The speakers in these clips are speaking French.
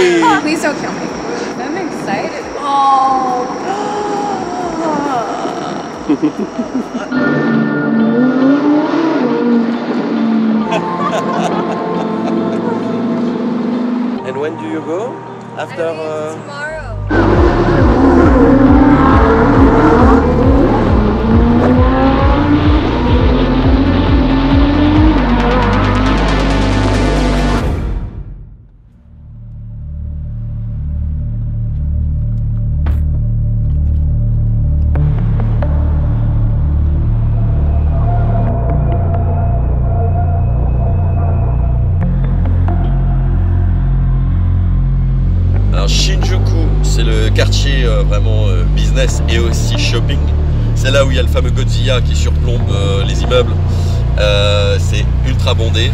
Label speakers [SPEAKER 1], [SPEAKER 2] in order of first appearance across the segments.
[SPEAKER 1] Please don't kill me. I'm excited. Oh.
[SPEAKER 2] And when do you go? After. Uh...
[SPEAKER 1] Tomorrow.
[SPEAKER 2] Et aussi shopping. C'est là où il y a le fameux Godzilla qui surplombe euh, les immeubles. Euh, c'est ultra bondé.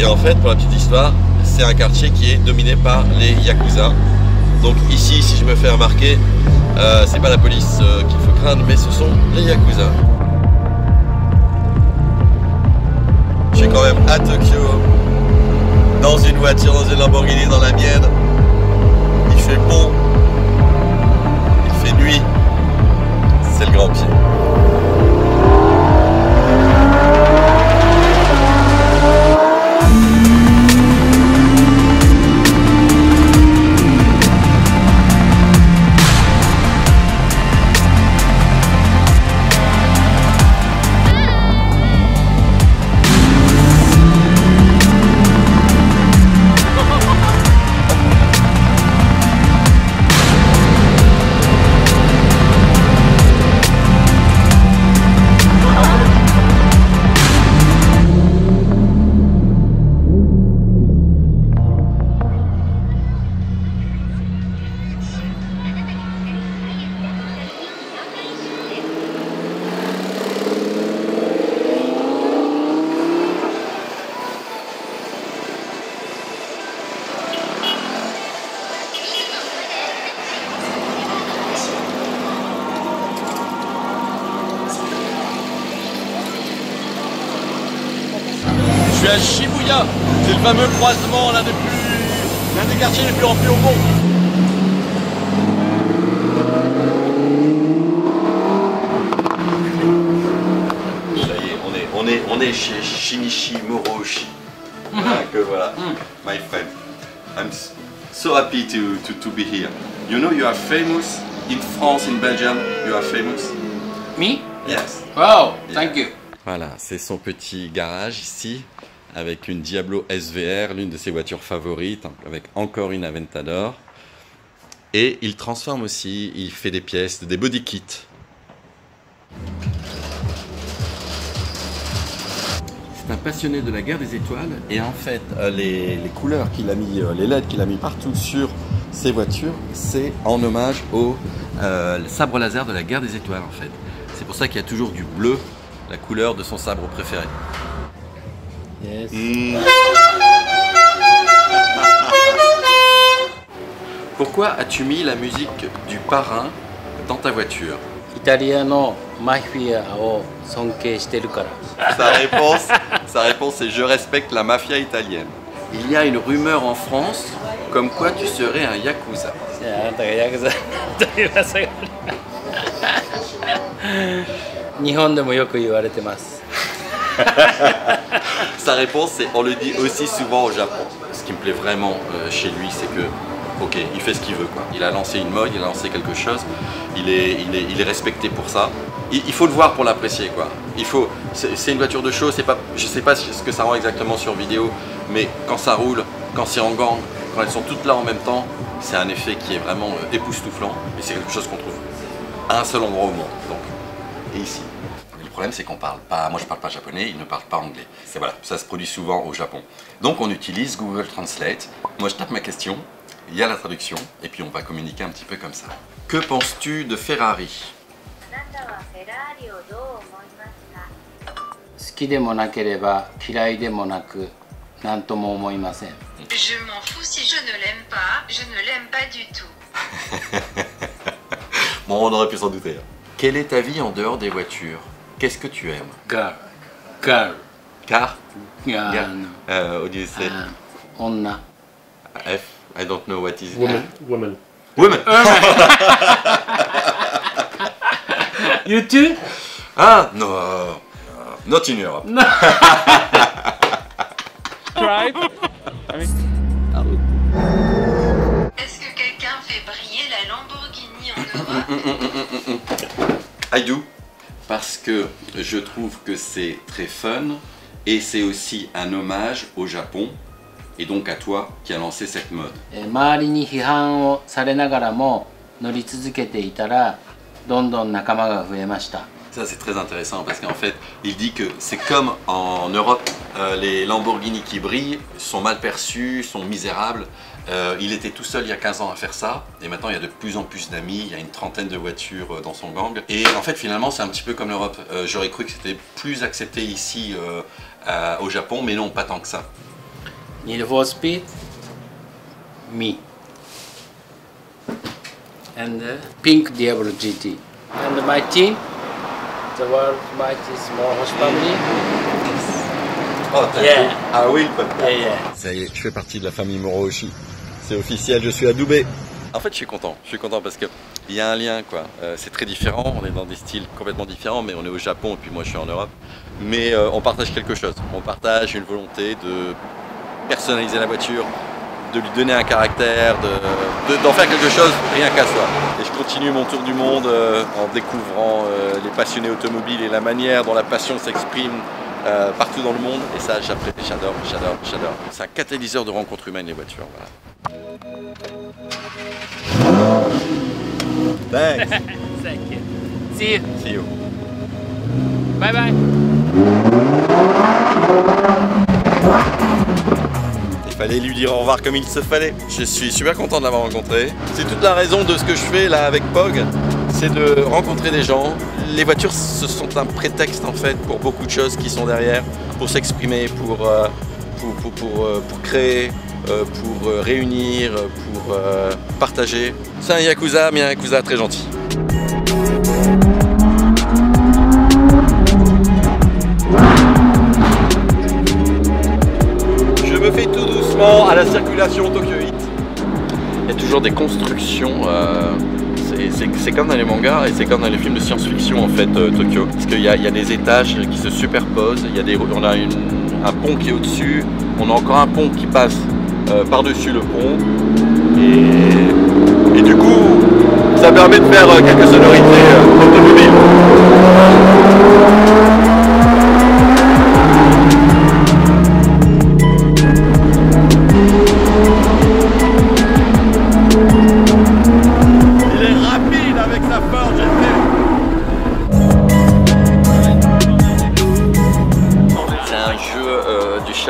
[SPEAKER 2] Et en fait, pour la petite histoire, c'est un quartier qui est dominé par les Yakuza. Donc ici, si je me fais remarquer, euh, c'est pas la police qu'il faut craindre, mais ce sont les Yakuza. Je suis quand même à Tokyo, dans une voiture, dans une Lamborghini, dans la mienne. Il fait bon, fait nuit, c'est le grand pied. Fameux croisement, l'un des plus, l'un des quartiers les plus remplis au monde. Ça y est, on est, on est, on est chez Shinichi Moroshi. Voilà, que voilà, my friend. I'm so happy to, to, to be here. You know you are famous in France, in Belgium. You are famous?
[SPEAKER 3] Me?
[SPEAKER 2] Yes.
[SPEAKER 3] Wow, thank you.
[SPEAKER 2] Voilà, c'est son petit garage ici, avec une Diablo SVR, l'une de ses voitures favorites, avec encore une Aventador. Et il transforme aussi, il fait des pièces, des body kits. C'est un passionné de la guerre des étoiles, et en fait, euh, les, les couleurs qu'il a mis, euh, les LED qu'il a mis partout sur ses voitures, c'est en hommage au euh, sabre laser de la guerre des étoiles, en fait. C'est pour ça qu'il y a toujours du bleu, la couleur de son sabre préféré.
[SPEAKER 3] Yes.
[SPEAKER 2] Pourquoi as-tu mis la musique du parrain dans ta voiture?
[SPEAKER 3] Italiano mafia
[SPEAKER 2] Sa réponse, sa réponse c'est je respecte la mafia italienne. Il y a une rumeur en France comme quoi tu serais un yakuza. Sa réponse c'est on le dit aussi souvent au Japon. Ce qui me plaît vraiment euh, chez lui c'est que ok il fait ce qu'il veut. Il a lancé une mode, il a lancé quelque chose, il est, il est, il est respecté pour ça. Il, faut le voir pour l'apprécier quoi. Il faut, c'est c'est une voiture de show, c'est pas, je sais pas ce que ça rend exactement sur vidéo, mais quand ça roule, quand c'est en gang, quand elles sont toutes là en même temps, c'est un effet qui est vraiment euh, époustouflant et c'est quelque chose qu'on trouve à un seul endroit au monde. Donc, et ici Le problème, c'est qu'on parle pas. Moi, je parle pas japonais, il ne parle pas anglais. C'est voilà, ça se produit souvent au Japon. Donc, on utilise Google Translate. Moi, je tape ma question, il y a la traduction, et puis on va communiquer un petit peu comme ça. Que penses-tu de Ferrari
[SPEAKER 4] あなたはフェラーリをどう思いますか
[SPEAKER 3] 好きでもなければ嫌いでもなく何とも思いません。
[SPEAKER 5] Je m'en fous si je ne l'aime pas, je ne l'aime pas du tout.
[SPEAKER 2] Bon, on aurait pu s'en douter. hein. Quelle est ta vie en dehors des voitures Qu'est-ce que tu aimes? Car.
[SPEAKER 3] Car.
[SPEAKER 2] Car Car. Uh,
[SPEAKER 3] how do.
[SPEAKER 2] F. I don't know what is
[SPEAKER 6] Woman. F. Woman.
[SPEAKER 2] Woman.
[SPEAKER 3] you too?
[SPEAKER 2] Ah, no. Euh, not in Europe. No.
[SPEAKER 7] Drive.
[SPEAKER 5] Est-ce que quelqu'un fait briller la Lamborghini en Europe?
[SPEAKER 2] I do Parce que je trouve que c'est très fun et c'est aussi un hommage au Japon et donc à toi qui a lancé cette mode.
[SPEAKER 3] えー周りに批判をされながらも乗り続けていたらどんどん仲間が増えました
[SPEAKER 2] Ça c'est très intéressant parce qu'en fait il dit que c'est comme en Europe, euh, les Lamborghini qui brillent sont mal perçus, sont misérables. euh, il était tout seul il y a 15 ans à faire ça et maintenant il y a de plus en plus d'amis, il y a une trentaine de voitures euh, dans son gang et en fait finalement c'est un petit peu comme l'Europe. Euh, J'aurais cru que c'était plus accepté ici euh, à- au Japon mais non pas tant que ça.
[SPEAKER 3] For Speed Me and uh, Pink Diablo GT and my team the world's mightiest Morehouse family
[SPEAKER 2] Oh, t'as
[SPEAKER 3] Yeah.
[SPEAKER 2] vu Ah oui, le
[SPEAKER 3] yeah, yeah.
[SPEAKER 2] Ça y est, je fais partie de la famille Moroshi. C'est officiel, je suis adoubé. En fait, je suis content. Je suis content parce que il y a un lien, quoi. Euh, c'est très différent. On est dans des styles complètement différents, mais on est au Japon et puis moi, je suis en Europe. Mais euh, on partage quelque chose. On partage une volonté de personnaliser la voiture, de lui donner un caractère, de- de- d'en faire quelque chose rien qu'à soi. Et je continue mon tour du monde euh, en découvrant les passionnés automobiles et la manière dont la passion s'exprime partout dans le monde. Et ça, j'adore, j'adore, j'adore. C'est un catalyseur de rencontres humaines, les voitures. Thanks.
[SPEAKER 3] Thank you. See you.
[SPEAKER 2] See you.
[SPEAKER 3] Bye bye.
[SPEAKER 2] Il fallait lui dire au revoir comme il se fallait. Je suis super content de l'avoir rencontré. C'est toute la raison de ce que je fais là avec Pog, c'est de rencontrer des gens. Les voitures, ce sont un prétexte en fait pour beaucoup de choses qui sont derrière, pour s'exprimer, pour, euh, pour, pour, pour, euh, pour créer, pour euh, réunir, euh, pour euh, partager. C'est un Yakuza, mais un Yakuza très gentil. Je me fais tout doucement à la circulation Tokyo Heat. Il y a toujours des constructions. euh, c'est- comme dans les mangas et c'est comme dans les films de science-fiction en fait euh, Tokyo. Parce qu'il y, a- il y a des étages qui se superposent. Il y a des, on a une- un pont qui est au-dessus. On a encore un pont qui passe euh, par-dessus le pont. Et, et du coup, ça permet de faire euh, quelques sonorités euh, automobiles. Il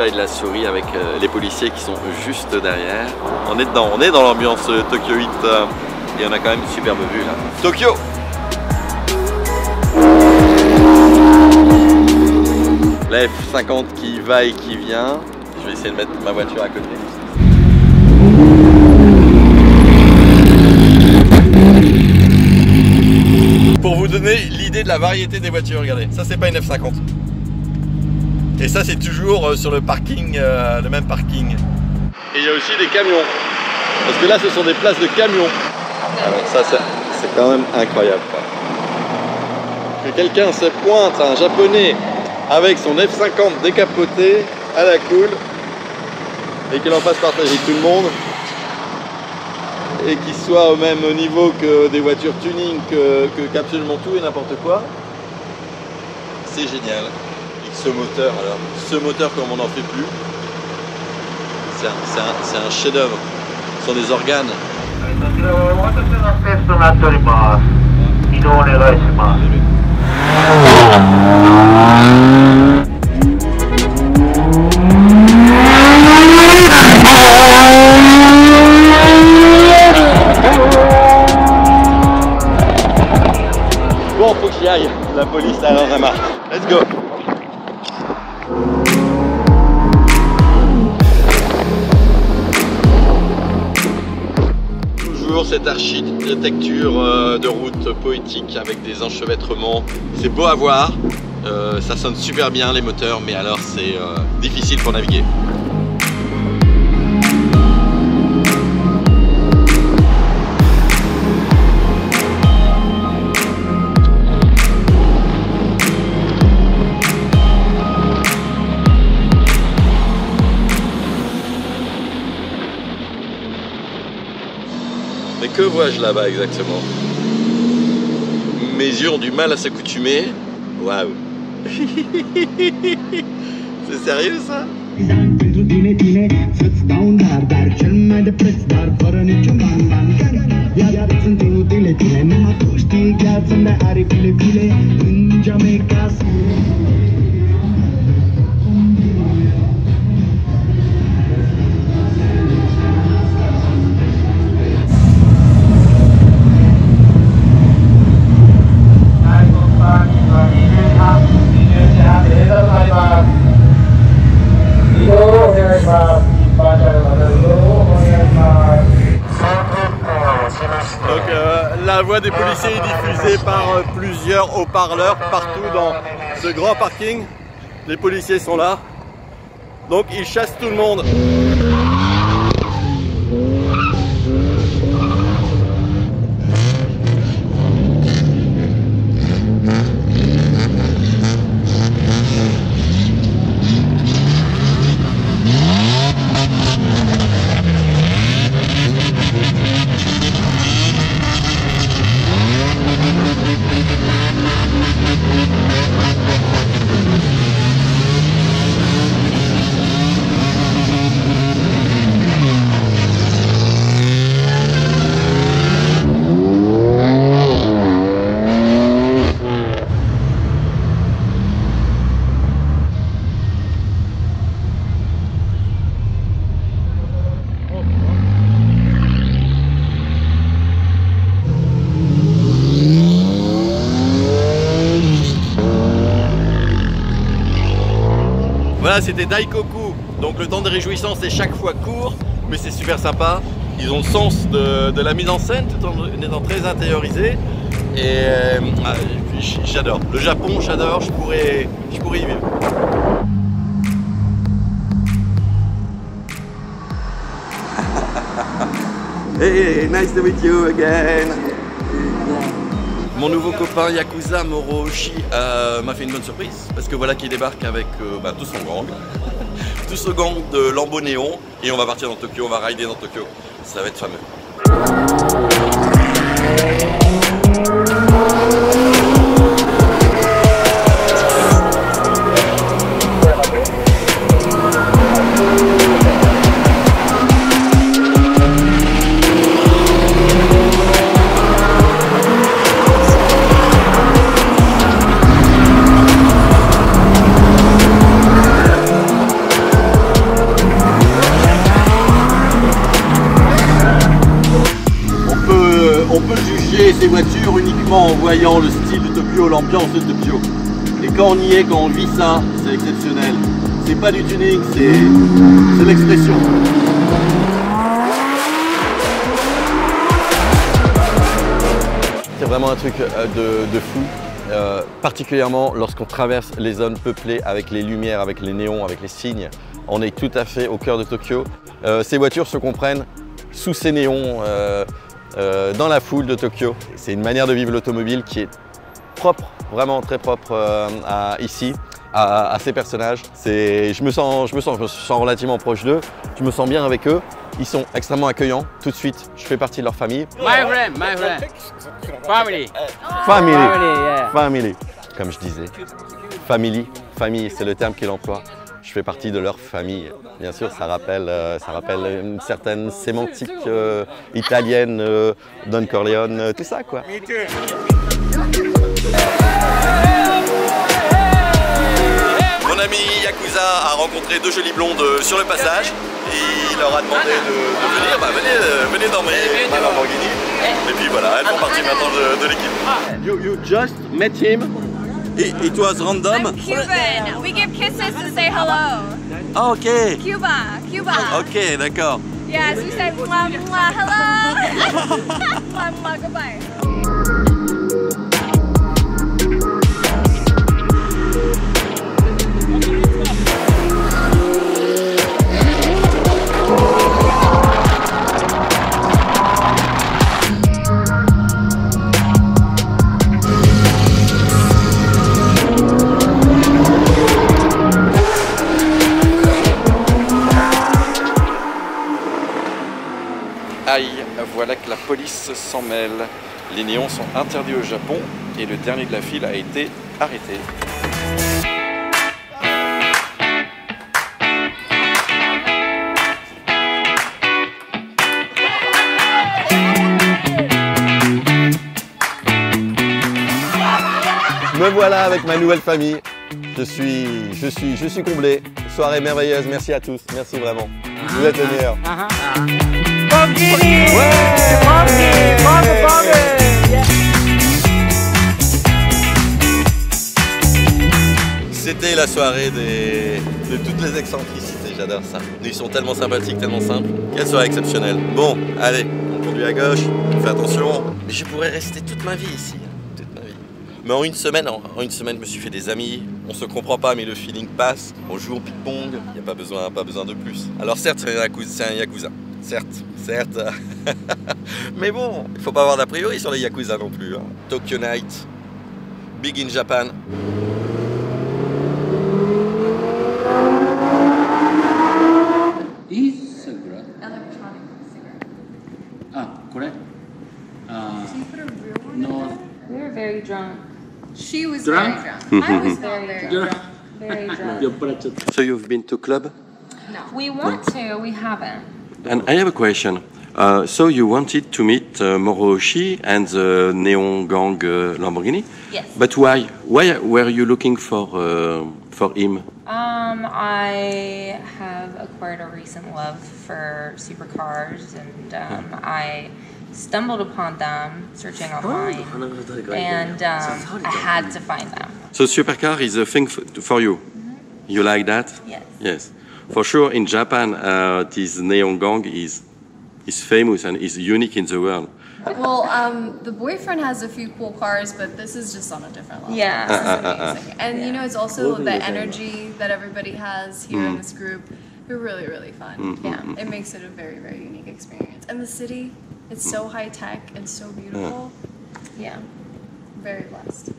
[SPEAKER 2] et de la souris avec euh, les policiers qui sont juste derrière. On est dedans, on est dans l'ambiance euh, Tokyo 8 euh, et on a quand même une superbe vue là. Tokyo La F50 qui va et qui vient. Je vais essayer de mettre ma voiture à côté. Pour vous donner l'idée de la variété des voitures, regardez, ça c'est pas une F50. Et ça c'est toujours euh, sur le parking, euh, le même parking. Et il y a aussi des camions. Parce que là ce sont des places de camions. Alors ça c'est quand même incroyable. quoi. Que quelqu'un se pointe, un japonais, avec son F50 décapoté à la cool, et qu'il en fasse partager tout le monde, et qu'il soit au même niveau que des voitures tuning, que, que qu'absolument tout et n'importe quoi, c'est génial ce moteur, alors, ce moteur comme on n'en fait plus, c'est un, un chef-d'œuvre. Ce sont des organes. Bon, faut que j'y aille. La police, alors, ça marche. Let's go. Cette architecture euh, de route poétique avec des enchevêtrements. C'est beau à voir. Euh, ça sonne super bien les moteurs, mais alors c'est euh, difficile pour naviguer. Que vois-je là-bas exactement? Mes yeux ont du mal à s'accoutumer. Waouh. C'est sérieux ça? Haut-parleurs partout dans ce grand parking. Les policiers sont là. Donc ils chassent tout le monde. C'était Daikoku. Donc le temps de réjouissance est chaque fois court, mais c'est super sympa. Ils ont le sens de, la mise en scène tout en étant très intériorisés. Et euh, ah, j'adore. Le Japon, j'adore. Je pourrais, je pourrais y vivre. Hey, nice to meet you again. Mon nouveau copain Yakuza Moroshi euh, m'a fait une bonne surprise parce que voilà qu'il débarque avec euh, bah, tout son gang, tout ce gang de lambeaux néon et on va partir dans Tokyo, on va rider dans Tokyo. Ça va être fameux. L'ambiance de Tokyo. Et quand on y est, quand on vit ça, c'est exceptionnel. C'est pas du tuning, c'est l'expression. C'est vraiment un truc euh, de, fou, euh, particulièrement lorsqu'on traverse les zones peuplées avec les lumières, avec les néons, avec les signes. On est tout à fait au cœur de Tokyo. Euh, ces voitures se comprennent sous ces néons, dans la foule de Tokyo. C'est une manière de vivre l'automobile qui est propre, vraiment très propre euh, à, ici, à, à ces personnages. Je, me sens, je, me sens, je me sens relativement proche d'eux, je me sens bien avec eux. Ils sont extrêmement accueillants tout de suite. Je fais partie de leur famille.
[SPEAKER 3] My friend, my friend. Family.
[SPEAKER 2] Family.
[SPEAKER 3] Family, yeah.
[SPEAKER 2] Family. Comme je disais. Family. Famille, c'est le terme qu'il emploie. Je fais partie de leur famille. Bien sûr, ça rappelle, euh, ça rappelle une certaine sémantique euh, italienne, euh, Don Corleone, tout ça quoi. Mon ami Yakuza a rencontré deux jolies blondes euh, sur le passage et il leur a demandé de, de venir. Bah, venez, euh, venez dans mes, ma Lamborghini. Et puis voilà, elles font partie maintenant de, de l'équipe. You, you just met him. It, it was random.
[SPEAKER 1] I'm Cuban. We give kisses to say hello.
[SPEAKER 2] Ah, ok.
[SPEAKER 1] Cuba, Cuba.
[SPEAKER 2] Ok, d'accord.
[SPEAKER 1] Yes, we say mwah, mwah, hello. mwah, mwah, goodbye.
[SPEAKER 2] Voilà que la police s'en mêle. Les néons sont interdits au Japon et le dernier de la file a été arrêté.
[SPEAKER 6] Me voilà avec ma nouvelle famille. Je suis, je suis, je suis comblé. Soirée merveilleuse. Merci à tous. Merci vraiment. Vous êtes les meilleurs. C'était la soirée des, de toutes les excentricités. J'adore ça. Ils sont tellement sympathiques, tellement simples. Quelle soirée exceptionnelle. Bon, allez, on conduit à gauche. Fais attention. Mais je pourrais rester toute ma vie ici. hein, Toute ma vie. Mais en une semaine, en en une semaine, je me suis fait des amis. On se comprend pas, mais le feeling passe. On joue au ping-pong. Il n'y a pas besoin, pas besoin de plus. Alors certes, c'est un yakuza. Certes, certes. mais bon, il faut pas avoir d'a priori sur les yakuza non plus. hein. Tokyo Night, Big in Japan.
[SPEAKER 3] E-cigarette.
[SPEAKER 1] Electronic cigarette.
[SPEAKER 3] Ah, correct.
[SPEAKER 1] Can you put a real one in
[SPEAKER 3] no,
[SPEAKER 1] there?
[SPEAKER 7] We were very drunk.
[SPEAKER 1] She was
[SPEAKER 3] Drunk?
[SPEAKER 1] very drunk. I was
[SPEAKER 7] Very
[SPEAKER 1] drunk.
[SPEAKER 7] Very drunk.
[SPEAKER 6] So you've been to club?
[SPEAKER 7] We want to, we haven't.
[SPEAKER 6] And I have a question. Uh, so you wanted to meet uh, Moro Oshii and the Neon Gang uh, Lamborghini,
[SPEAKER 7] Yes.
[SPEAKER 6] but why? Why were you looking for uh, for him?
[SPEAKER 7] Um, I have acquired a recent love for supercars, and um, I stumbled upon them searching online, and um, I had to find them.
[SPEAKER 6] So supercar is a thing f- for you. You like that?
[SPEAKER 7] Yes.
[SPEAKER 6] Yes, for sure. In Japan, uh, this Neon Gang is is famous and is unique in the world.
[SPEAKER 1] Well, um, the boyfriend has a few cool cars, but this is just on a different level.
[SPEAKER 7] Yeah.
[SPEAKER 1] This is uh, uh, uh, amazing. And you know, it's also the energy that everybody has here in mm. this group. They're really, really fun. Mm, mm, yeah. It makes it a very, very unique experience. And the city, it's so high tech and so beautiful.
[SPEAKER 7] Yeah.
[SPEAKER 1] Very blessed.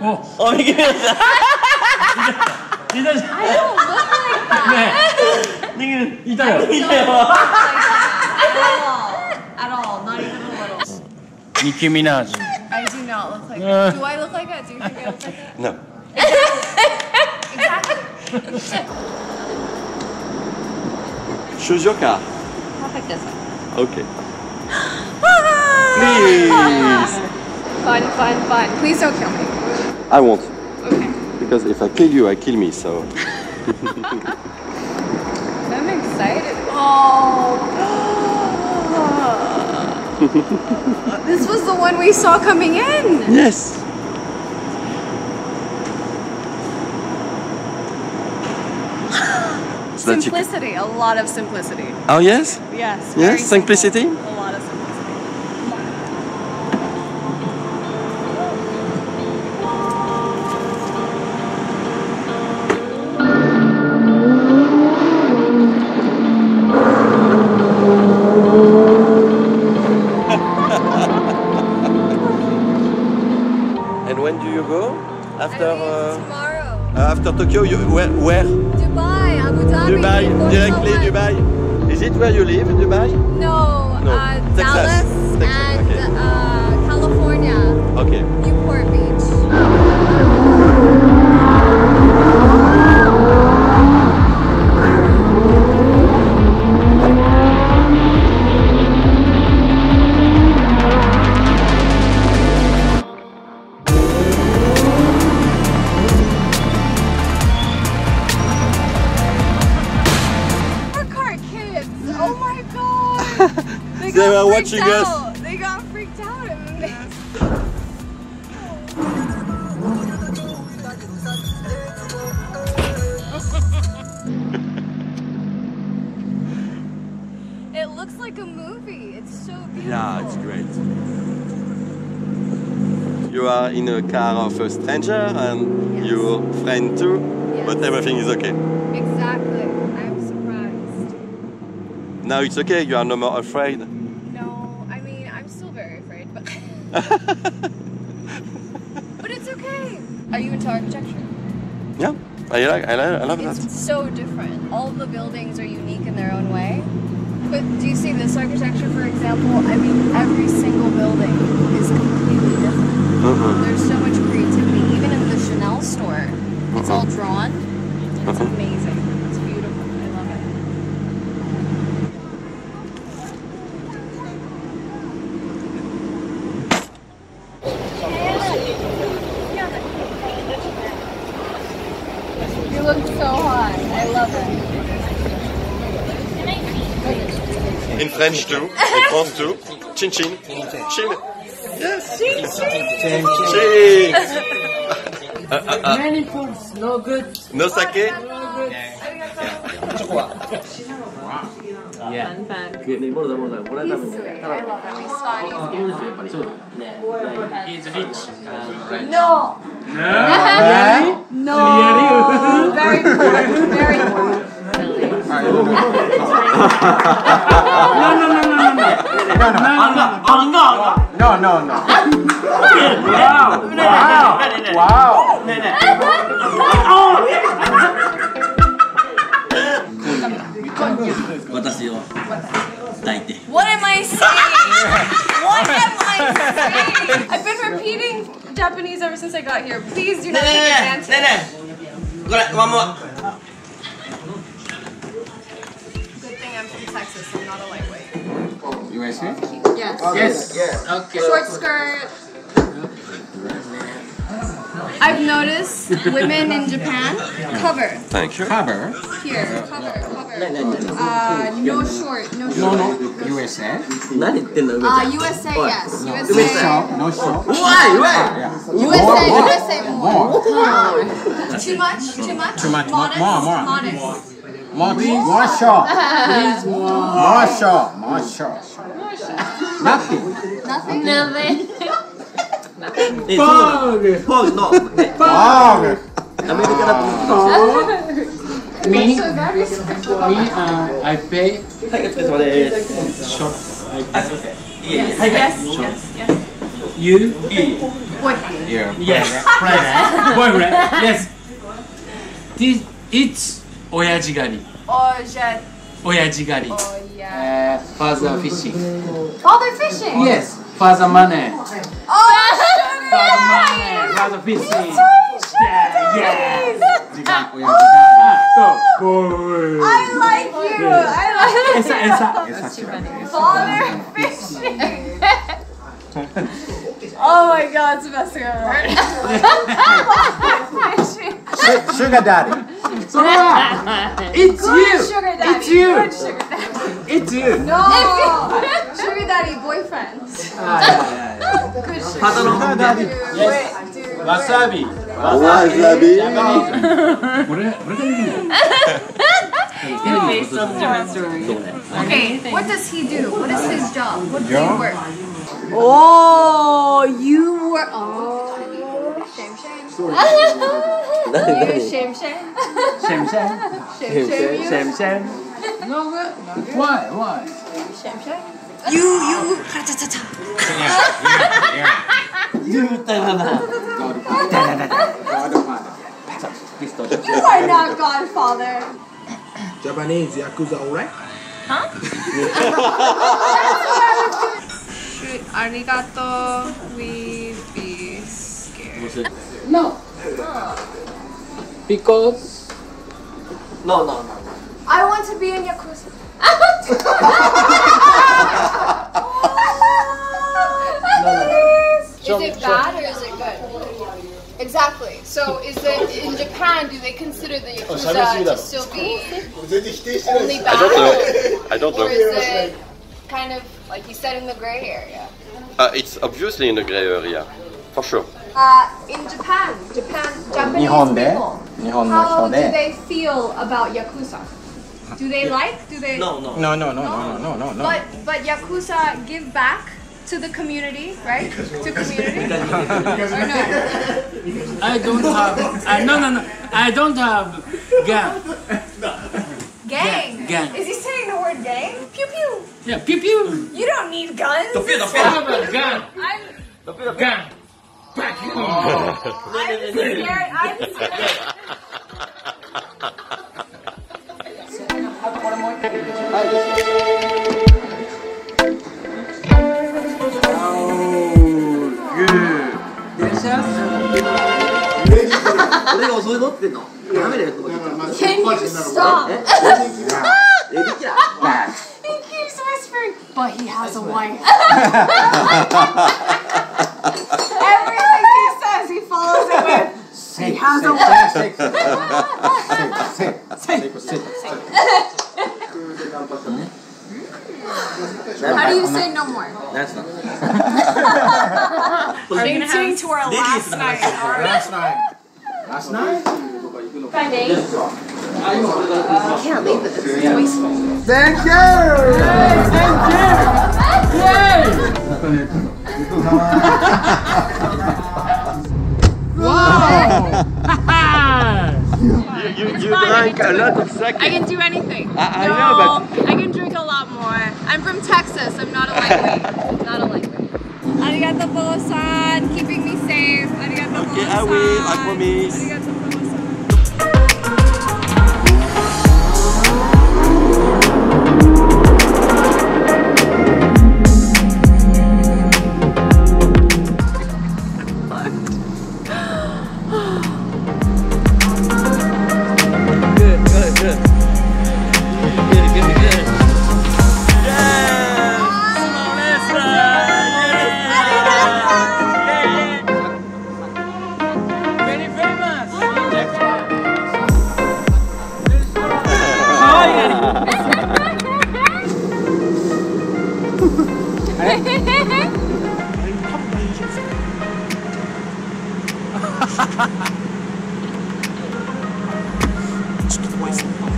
[SPEAKER 7] Oh, Nicki Minaj.
[SPEAKER 8] 어, 이게 이단 네, 이단요.
[SPEAKER 1] At all, not even a little.
[SPEAKER 8] Nicki Minaj.
[SPEAKER 1] I do not look like that. Do I look like that? Do you think I look like that?
[SPEAKER 6] No. Choose your car.
[SPEAKER 7] Perfect this one.
[SPEAKER 6] Okay. Please.
[SPEAKER 1] Fun, fun, fun. Please don't kill me.
[SPEAKER 6] I won't.
[SPEAKER 1] Okay.
[SPEAKER 6] Because if I kill you, I kill me. So.
[SPEAKER 1] I'm excited. Oh. this was the one we saw coming in.
[SPEAKER 6] Yes. So that you can-
[SPEAKER 1] Simplicity, a lot of simplicity.
[SPEAKER 6] Oh yes.
[SPEAKER 1] Yes.
[SPEAKER 6] Yes. Simplicity.
[SPEAKER 1] A
[SPEAKER 6] where? where?
[SPEAKER 1] Dubai, Abu Dhabi.
[SPEAKER 6] Dubai. Directly. Dubai. Is it where you live in Dubai?
[SPEAKER 1] No,
[SPEAKER 6] No,
[SPEAKER 1] Uh,
[SPEAKER 6] Texas.
[SPEAKER 1] Dallas
[SPEAKER 6] Texas,
[SPEAKER 1] and
[SPEAKER 6] okay.
[SPEAKER 1] uh, California,
[SPEAKER 6] Okay.
[SPEAKER 1] Newport Beach. Got freaked
[SPEAKER 6] us.
[SPEAKER 1] out. They got freaked out. It looks like a movie. It's so beautiful.
[SPEAKER 6] Yeah, it's great. You are in a car of a stranger and
[SPEAKER 1] Yes.
[SPEAKER 6] your friend too, but everything is okay.
[SPEAKER 1] Exactly. I'm surprised.
[SPEAKER 6] Now it's okay. You are no more afraid.
[SPEAKER 1] No, I mean, I'm still very afraid, but. it's okay. Are you into architecture?
[SPEAKER 6] Yeah, I like. I, like, I love
[SPEAKER 1] It's
[SPEAKER 6] that.
[SPEAKER 1] so different. All the buildings are unique in their own way, but do you see this architecture, for example, I mean, every single building is completely different. Uh-huh. There's so much creativity. Even in the Chanel store, it's all uh-huh. drawn. It's uh-huh.
[SPEAKER 2] amazing. French too, French too. Chin chin. Chin. Yes. Chin chin. Chin. Uh, uh, uh.
[SPEAKER 8] Many foods, no good.
[SPEAKER 2] No sake?
[SPEAKER 1] No good. Yeah.
[SPEAKER 8] Fun, rich.
[SPEAKER 1] No. No. No. Very poor. Very poor.
[SPEAKER 3] No, no, no. no, no. Wow. Wow. Wow.
[SPEAKER 1] What am I saying? what am I saying? I've been repeating Japanese ever since I got here. Please do not take advantage. Good thing I'm from Texas. I'm not a lightweight.
[SPEAKER 3] USA?
[SPEAKER 1] Yes.
[SPEAKER 3] Yes.
[SPEAKER 8] Okay.
[SPEAKER 1] Short skirt. I've noticed women in Japan cover
[SPEAKER 2] Thank you.
[SPEAKER 3] Cover?
[SPEAKER 1] here, cover, cover. Uh, no short, no short.
[SPEAKER 3] No, no. USA?
[SPEAKER 1] Uh, USA, yes.
[SPEAKER 3] No
[SPEAKER 1] USA.
[SPEAKER 3] show. No show.
[SPEAKER 1] USA, USA more.
[SPEAKER 3] More.
[SPEAKER 1] Too much? Too much?
[SPEAKER 3] Too much.
[SPEAKER 1] Modest?
[SPEAKER 3] more, more.
[SPEAKER 1] Modest.
[SPEAKER 3] Monty. Marsha.
[SPEAKER 8] Please,
[SPEAKER 3] Marsha. Marsha. Marsha. Nothing.
[SPEAKER 1] Nothing. Nothing.
[SPEAKER 3] Hey, Fog. No. Fog. American Me, me, uh, I pay. Shop. I pay.
[SPEAKER 1] Yes. Yes. Yes. Yes.
[SPEAKER 3] You.
[SPEAKER 1] Boyfriend.
[SPEAKER 3] Yeah. Yes. Boyfriend. Boyfriend. Yes. This. It's. 親父狩り。
[SPEAKER 1] Oh, jet.
[SPEAKER 3] 親父狩り。
[SPEAKER 1] Oh, yeah.
[SPEAKER 3] Uh, father fishing.
[SPEAKER 1] Father fishing?
[SPEAKER 3] Yes. Father money.
[SPEAKER 1] Oh,
[SPEAKER 3] Father
[SPEAKER 1] sugar!
[SPEAKER 3] money. Father fishing. Yeah. Yes. 時間親父狩り。そう。
[SPEAKER 1] I like you. I like
[SPEAKER 3] 餌餌餌知らない。
[SPEAKER 1] Father fishing. Oh my god, it's the best thing ever.
[SPEAKER 3] sugar daddy. So it's you.
[SPEAKER 1] Sugar daddy.
[SPEAKER 3] It's you.
[SPEAKER 1] Sugar daddy.
[SPEAKER 3] It's you.
[SPEAKER 1] No. sugar daddy boyfriend.
[SPEAKER 2] Ah, yeah, yeah,
[SPEAKER 3] yeah. Good sugar daddy. Yes. Wait. Wasabi. Wasabi.
[SPEAKER 1] okay, what does he do? What is his job? What does
[SPEAKER 3] he
[SPEAKER 1] work? Oh, you were. Oh. Shame, shame. shame, shame.
[SPEAKER 3] Shame, shame.
[SPEAKER 1] Shame, shame.
[SPEAKER 3] Shame, shame. No, why? Why?
[SPEAKER 1] Shame, shame. You, you. Ra-ta-ta-ta. You are not Godfather.
[SPEAKER 9] Japanese Yakuza, alright?
[SPEAKER 1] Shoot, arigato. We be scared.
[SPEAKER 8] No. Because No, no, no.
[SPEAKER 1] I want to be in Yakuza. Is it bad or is it good? Exactly. So is it in Japan? Do they consider the Yakuza to still be only
[SPEAKER 2] I don't
[SPEAKER 1] bad,
[SPEAKER 2] know. I don't
[SPEAKER 1] or
[SPEAKER 2] know.
[SPEAKER 1] is it kind of like you said in the gray area?
[SPEAKER 2] Uh, it's obviously in the gray area, for sure.
[SPEAKER 1] Uh, in Japan, Japan, Japanese
[SPEAKER 3] 日本で
[SPEAKER 1] people,
[SPEAKER 3] 日本の
[SPEAKER 1] how
[SPEAKER 3] 人
[SPEAKER 1] do
[SPEAKER 3] で
[SPEAKER 1] they feel about Yakuza? Do they like? Do they?
[SPEAKER 3] No no no no no no no no
[SPEAKER 1] But but Yakuza give back to the community, right? To community. or no?
[SPEAKER 3] I don't have I no no no I don't have gun
[SPEAKER 1] Gang.
[SPEAKER 3] Gang.
[SPEAKER 1] Is he saying the word gang? Pew pew.
[SPEAKER 3] yeah pew pew
[SPEAKER 1] You don't need guns.
[SPEAKER 3] I have a gun
[SPEAKER 1] I'm,
[SPEAKER 3] gun oh.
[SPEAKER 1] I'm scared. I'm scared.
[SPEAKER 10] 俺が襲い取ってんのダメだよとか言ったら
[SPEAKER 1] Can you stop? He keeps whispering But he has a wife Everything he says he follows it with He has a wife How do you say no more?
[SPEAKER 10] That's not.
[SPEAKER 1] Are you going to our last night?
[SPEAKER 9] Last night. Last night?
[SPEAKER 1] Friday. I can't leave with this. It's wasteful.
[SPEAKER 9] Thank you! Yay! Thank you! Yay! Wow!
[SPEAKER 6] you you, you drank a lot of seconds.
[SPEAKER 1] I can do anything.
[SPEAKER 6] I, I
[SPEAKER 1] no,
[SPEAKER 6] know, but...
[SPEAKER 1] I can drink I'm from Texas. I'm not a lightweight. not a lightweight. Arigato san keeping me safe. Arigato
[SPEAKER 6] Okay, I will, I promise.
[SPEAKER 1] Arigato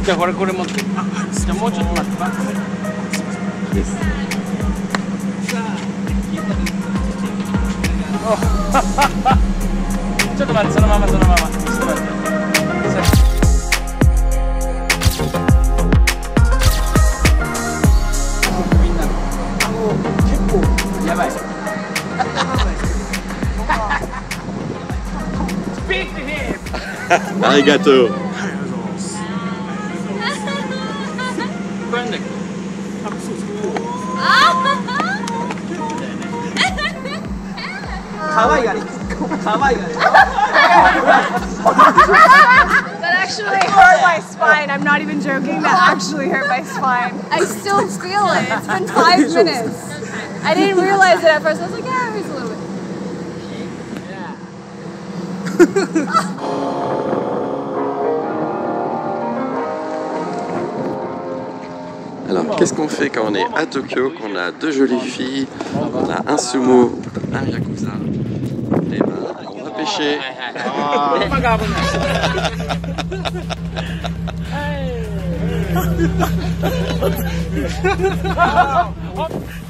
[SPEAKER 3] じゃあこれこれ持ってじゃあもうちょっと待って待ってちょっと待ってそのままそのままちょっと待ってみん。な結構
[SPEAKER 1] That actually hurt my spine. I'm not even joking. That uh-huh. actually hurt my spine. I still feel it. It's been five minutes. I didn't realize it at first. I was like, yeah, it was a little bit.
[SPEAKER 6] Alors, qu'est-ce qu'on fait quand on est à Tokyo, qu'on a deux jolies filles, on a un sumo, un yakuza? and shit.
[SPEAKER 8] Hey.